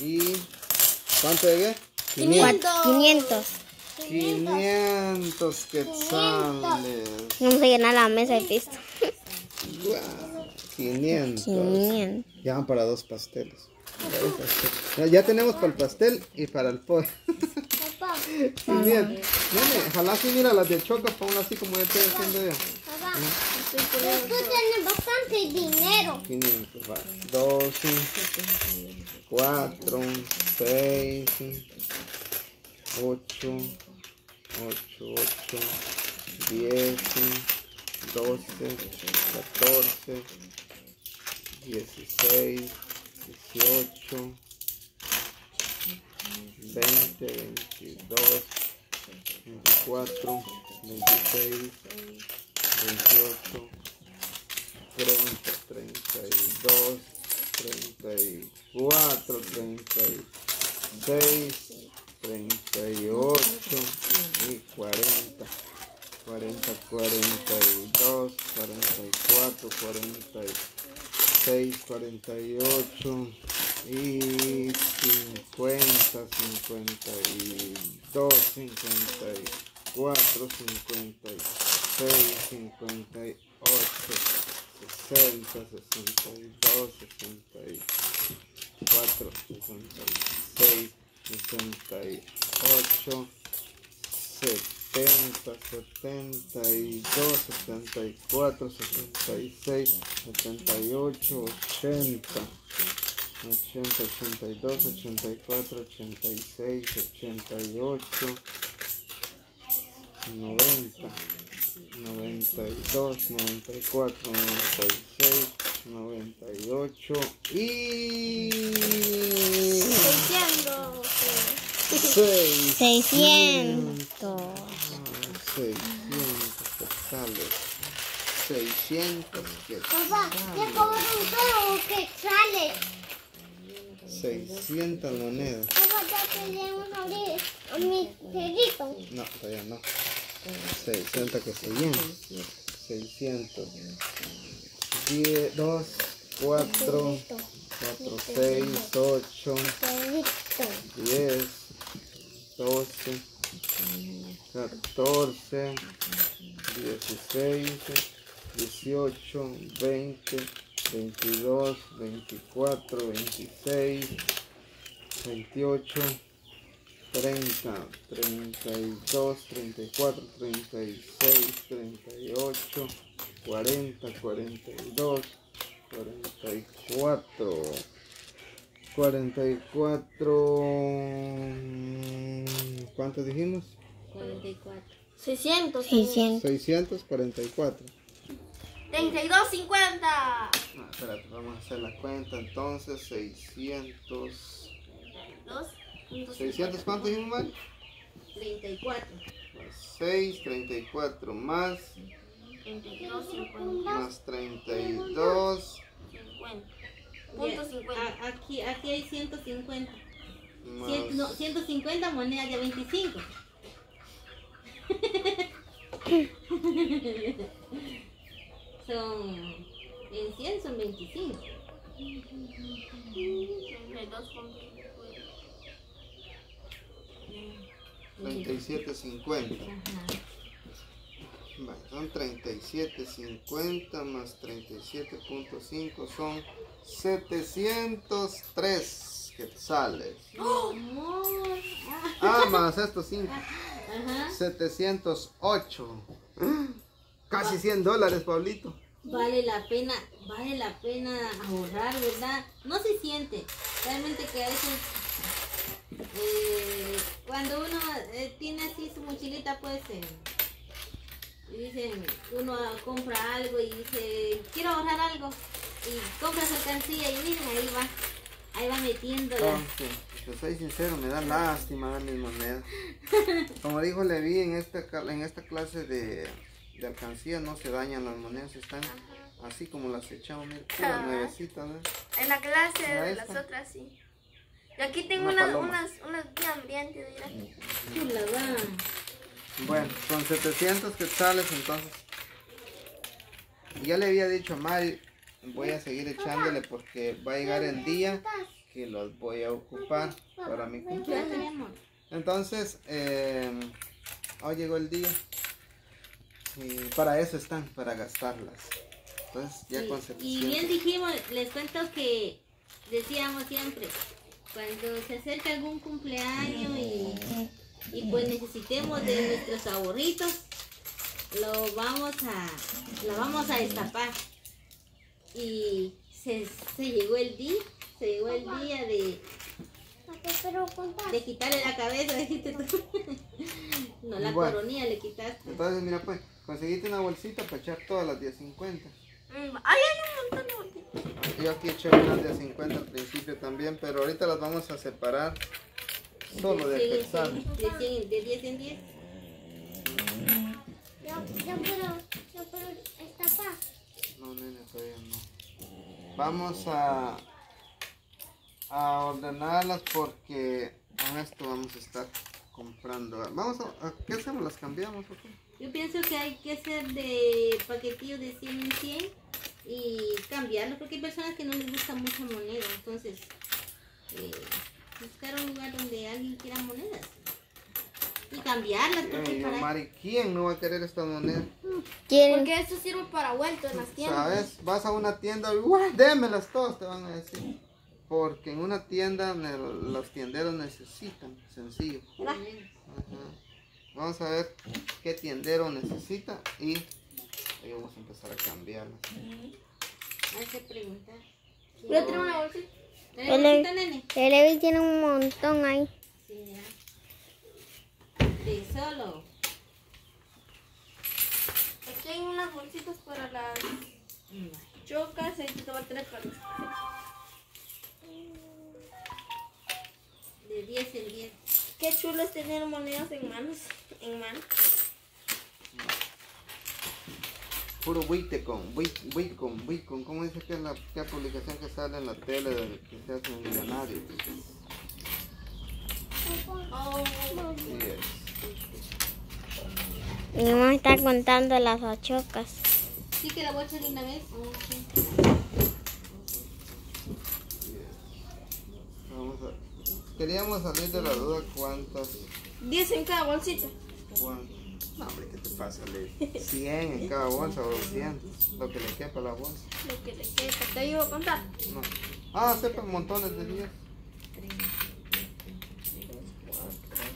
y... ¿Cuánto llegué? 500. 500. 500 quetzales. Vamos a llenar la mesa de pisto. Guau, 500. 500. Ya van para dos pasteles. Ya, ya tenemos para el pastel y para el pollo. Papá, 500. Nene, ojalá así mira las de choca, ponla así como yo estoy haciendo yo. papá. Tú tienes bastante dinero. 500, va. 12, 4, 6, 8, 8, 8, 10, 12, 14, 16, 18, 20, 22, 24, 26, 28, 30, 32, 34, 36, 38 y 40. 40, 42, 44, 46, 48 y 50, 52, 54, 56, 62, 64, 66, 68, 70, 72, 74, 76, 78, 80, 80, 82, 84, 86, 88, 90, 92, 94, 96, 98 y 600. 6. 600. 600 quetzales. 600 Papá, ya quetzales. cobraron todo que sale. 600 monedas. Papá, ya queremos abrir a mi perrito. No, todavía no. 600 que se llenan. 600. 10, 2, 4, 4, 6, 8, Perrito. 10, 12, 14, 16, 18, 20, 22, 24, 26, 28, 30, 32, 34, 36, 38, 40, 42, 44. 44. mm, ¿Cuánto dijimos? 44. 600. 600. 644. 32, 50. Ah, espérate, vamos a hacer la cuenta. Entonces, 600. 2. ¿600 cuánto dijimos, Mari? 34. Más 6, 34 más, 32, 50. más 32, 50. Punto 50. A- aquí, aquí hay 150. más... Cien- no, 150 monedas de 25. son. En 100 son 25. 32, 37.50. Vale, son 37.50 más 37.5 son 703 quetzales. Amor. Ah, más estos 5. Ajá. 708. Casi 100 dólares, Pablito. Vale la pena, vale la pena ahorrar, ¿verdad? No se siente. Realmente que a veces eh, cuando uno eh, tiene así su mochilita, pues eh, dicen, uno compra algo y dice, quiero ahorrar algo y compra su alcancía y miren, ahí va, ahí va metiéndola. Te soy sincero, me da lástima dar mis monedas. Como dijo Levi, en esta, en esta clase de, de alcancía no se dañan las monedas, están así como las echamos, mira, puras Ajá. nuevecitas, ¿ves? En la clase de esta. las otras sí. Y aquí tengo Una unas, unas, unas bien ambientes, mira. Chula. Bueno, son 700 quetzales entonces. Ya le había dicho a Mari, voy a seguir echándole porque va a llegar el día que los voy a ocupar para mi cumpleaños. Entonces, eh, hoy llegó el día. Y para eso están, para gastarlas. Entonces, ya Sí, con Y suficiente. bien dijimos, les cuento que decíamos siempre, cuando se acerca algún cumpleaños y, y pues necesitemos de nuestros ahorritos, lo vamos a, lo vamos a destapar. Y se, se llegó el día, se llegó el día de, de quitarle la cabeza, dijiste tú. No, la Bueno. coronilla le quitaste. Entonces, mira, pues, conseguiste una bolsita para echar todas las 10.50. Mm, Ay, hay un montón de bolsitas. Yo aquí eché unas de 50 al principio también, pero ahorita las vamos a separar solo de de, 100 de 10 en 10. Ya, ya puedo, ya puedo destapar. No, nene, todavía no. Vamos a, a ordenarlas porque con esto vamos a estar comprando. Vamos a, a- ¿qué hacemos? ¿Las cambiamos o qué? Yo pienso que hay que hacer de paquetillo de 100 en 100 y cambiarlo porque hay personas que no les gusta mucha moneda. Entonces, eh, buscar un lugar donde alguien quiera monedas y cambiarlas. Porque Ay, no, para- Mari, ¿quién no va a querer esta moneda? ¿Quieren? Porque esto sirve para vuelto en las tiendas. ¿Sabes? Vas a una tienda y "Uah, démelas todas, te van a decir. Porque en una tienda los tienderos necesitan, sencillo. Ajá. Vamos a ver qué tiendero necesita y ahí vamos a empezar a cambiarlas. Hay que preguntar. Voy a traer una bolsita. El Levi tiene un montón ahí. Sí, mira. De solo. Aquí hay unas bolsitas para las chocas. Ahí te va a traer para los- De 10 en 10. Qué chulo es tener monedas en manos. En mano. Puro Witecom, Wit- Witcom, Witcom, ¿cómo dice que es la, que publicación que sale en la tele de que se hace un millonario? Oh, Sí, es. Mi mamá está contando las ochocas. Sí que la voy a echar una vez. Vamos a... Queríamos salir de la duda cuántas... 10 en cada bolsita. cuán- No, hombre, ¿qué te pasa, Ley? 100 en cada bolsa o 200, lo que le quepa a la bolsa. Lo que le queda. Te ayudo a contar. No. Ah, sepan montones de 10.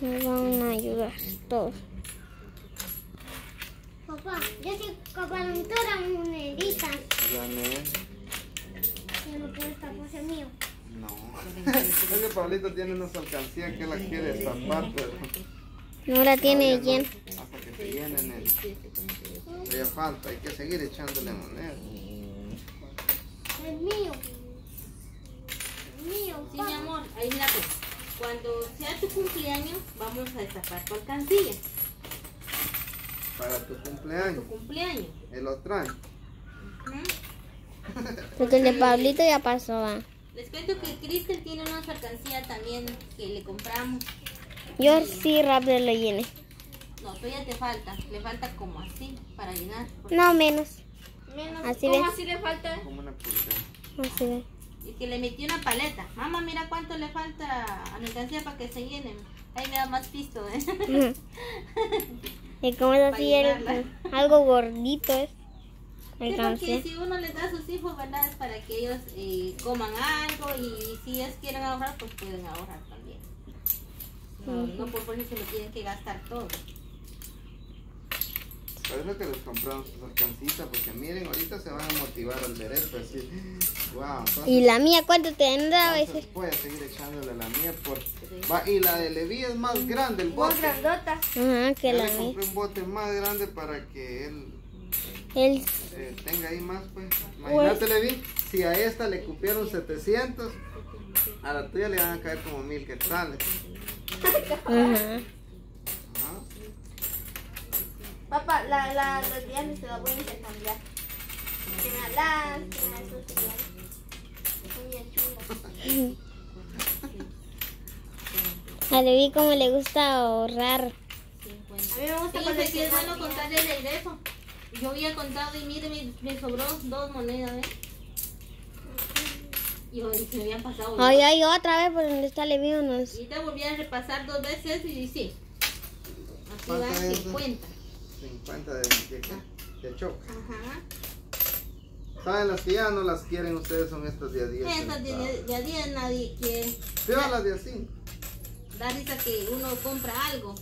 Nos van a ayudar todos. Papá, yo sí compraron todas moneditas. Gané. Yo no puedo destapar el mío. No. es que Pablito tiene una alcancía que la quiere zapar, pero No la tiene no, llena. Se llenen el... Todavía falta, hay que seguir echándole monedas. El mío. El mío, Sí, mi amor, ahí mira pues, cuando sea tu cumpleaños, vamos a destapar tu alcancía, Para tu tu cumpleaños, cumpleaños. él lo trae. ¿Mm? Porque el de Pablito ya pasó. ¿va? Les cuento que Crystal tiene una alcancía también que le compramos. Yo sí rápido lo llené. No, todavía te falta, le falta como así para llenar. No menos. Menos. Así ¿Cómo ves. así le falta? Como una pulgada. Así ve. Es que le metí una paleta. Mamá, mira cuánto le falta a mi alcancía para que se llene. Ahí me da más pisto, ¿eh? Y como es así, el- algo gordito es. Sí, porque si uno les da a sus hijos, ¿verdad? Es para que ellos eh, coman algo y si ellos quieren ahorrar, pues pueden ahorrar también. No, no por fuerza se lo tienen que gastar todo. Por eso que les compramos sus alcancitas, porque miren, ahorita se van a motivar al derecho, así, wow. ¿Y la mía cuánto tendrá a Entonces veces? voy a seguir echándole a la mía por... Va, y la de Levi es más grande el bote. Más grandota. Ajá, que Yo la le mía. compré un bote más grande para que él Él eh, tenga ahí más, pues. Imagínate, Levi, si a esta le cupieron 700, a la tuya le van a caer como mil quetzales. Ajá. Papá, la, la, las dianas se las voy a intercambiar. Que me alas, que me esos dianas. Son bien chulas. A Levi como le gusta ahorrar. A mí me gusta Fíjense que es bueno contarle el regreso. Yo había contado y mire, me, me sobró dos monedas, ¿eh? Y hoy se me habían pasado. Ay, ay, otra vez por donde está Levíonos. Y te volví a repasar dos veces y sí. Aquí ¿Cuánto van es eso? 50. 50 de, de, de choc. Ajá. ¿Saben? Las que ya no las quieren ustedes son estas de a 10. Esas de, de, a 10 nadie quiere. Viva las de a 5. Da risa que uno compra algo.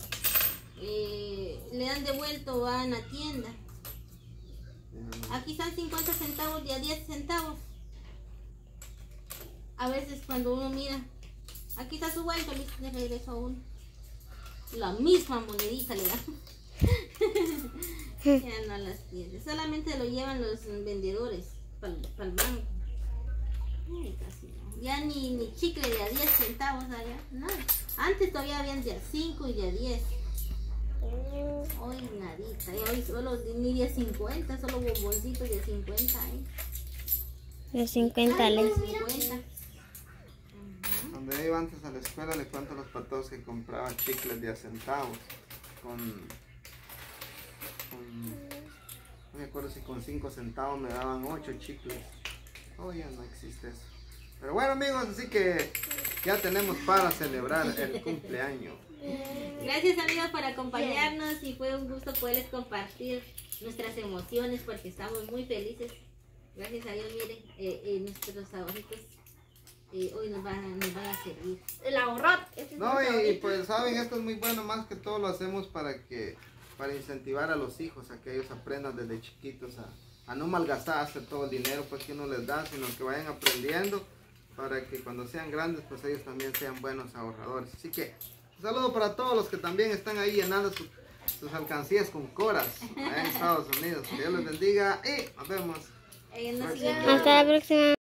eh, le dan devuelto va en la tienda. Aquí están 50 centavos de a 10 centavos. A veces cuando uno mira, aquí está su vuelto, listo, de regreso a uno. La misma monedita le dan. ya no las tiene. Solamente lo llevan los vendedores para el banco. Ay, casi no. Ya ni, ni chicle de a 10 centavos allá. Nada. Antes todavía habían de a 5 y de a 10. Hoy nadita, y hoy solo ni de 50, solo bomboncitos de 50 ahí. De 50 les. 50. Cuando iba antes a la escuela le cuento a los patos que compraba chicles de a centavos. Con, con- no me acuerdo si con 5 centavos me daban 8 chicles. Hoy ya no existe eso. Pero bueno amigos, así que ya tenemos para celebrar el cumpleaños. Gracias amigos por acompañarnos y fue un gusto poderles compartir nuestras emociones porque estamos muy felices. Gracias a Dios, miren, eh, eh, nuestros ahorritos eh, hoy nos van, nos van a servir. El ahorrot. ese es No, y, pues saben, esto es muy bueno, más que todo lo hacemos para que, para incentivar a los hijos, a que ellos aprendan desde chiquitos a, a no malgastarse todo el dinero pues que uno les da, sino que vayan aprendiendo para que cuando sean grandes pues ellos también sean buenos ahorradores. Así que un saludo para todos los que también están ahí llenando sus, sus alcancías con coras en Estados Unidos. Que Dios les bendiga y nos vemos. Hasta la próxima.